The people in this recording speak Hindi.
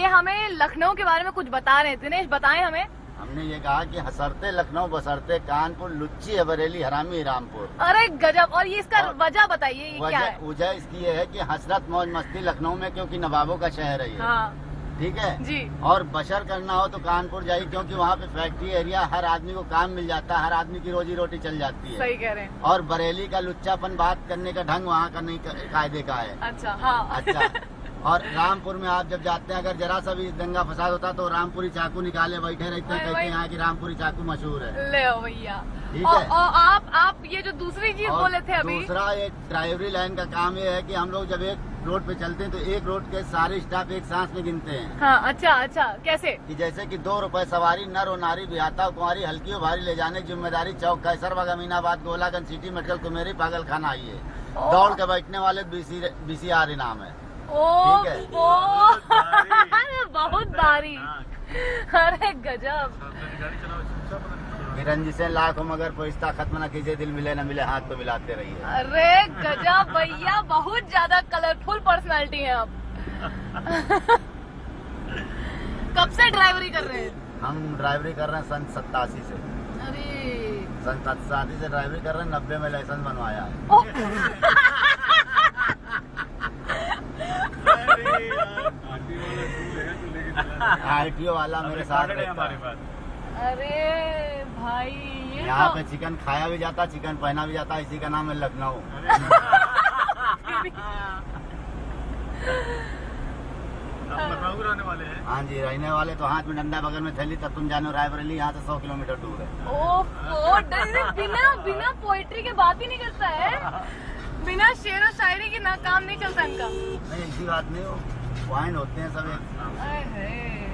ये हमें लखनऊ के बारे में कुछ बता रहे हैं। दिनेश बताएँ हमें। हमने ये कहा कि हसरते लखनऊ बसरते कानपुर लुच्ची है बरेली हरामी रामपुर। अरे गजब! और ये इसका वजह बताइए ये क्या वजह है? वजह इसकी ये है कि हसरत मौज मस्ती लखनऊ में क्योंकि नवाबों का शहर है ये। हाँ। ठीक है? जी। और बशर करना हो तो कानपुर जाइए क्योंकि वहाँ पे फैक्ट्री एरिया हर आदमी को काम मिल जाता है हर आदमी की रोजी रोटी चल जाती है। सही कह रहे हैं। और बरेली का लुच्चापन बात करने का ढंग वहाँ का नहीं कायदे का है। अच्छा हाँ। अच्छा। और रामपुर में आप जब जाते हैं अगर जरा सा भी दंगा फसाद होता तो रामपुरी चाकू निकाले बैठे रहते हैं कहते हैं यहाँ की रामपुरी चाकू मशहूर है। ले भैया। और, और आप आप ये जो दूसरी चीज़ बोले थे अभी। दूसरा एक ड्राइवरी लाइन का काम ये है कि हम लोग जब एक रोड पे चलते हैं तो एक रोड के सारे स्टाफ एक सांस में गिनते हैं। हाँ अच्छा अच्छा कैसे? कि जैसे कि दो रुपए सवारी नर और नारी बिहाता कुमारी हल्की और भारी ले जाने की ज़िम्मेदारी चौक कैसरबाग अमीनाबाद गोलागंज सिटी मेडिकल कुमेरी पागल खाना आइए। दौड़ के बैठने वाले बीसी बीसी आर इनाम है। ओ। ओ बहुत भारी। अरे गजब। बिरंजी से लाखों मगर पोइस्ता खत्म न कीजिए दिल मिले न मिले हाथ तो मिलाते रहिए। अरे गजब भैया बहुत ज़्यादा कलरफुल पर्सनालिटी है आप। कब से ड्राइवरी कर रहे हैं? हम ड्राइवरी कर रहे हैं सन सत्तासी से। अरे। सन सत्तासी से ड्राइवरी कर रहे हैं नब्बे में लाइसेंस बनवाया है ओ, आरटीओ वाला मेरे साथ रहता है। अरे भाई ये यहाँ तो पे चिकन खाया भी जाता चिकन पहना भी जाता इसी का नाम है लखनऊ। रहने वाले हैं? हाँ जी रहने वाले तो हाथ में डंडा बगल में थैली तब तुम जानो रायबरेली यहाँ से सौ किलोमीटर दूर है। ओहो बिना बिना पोइट्री के बात ही नहीं करता है। बिना शेर और शायरी के ना काम नहीं चलता इनका। नहीं ऐसी बात नहीं हो। स्वाइन होते हैं सब एक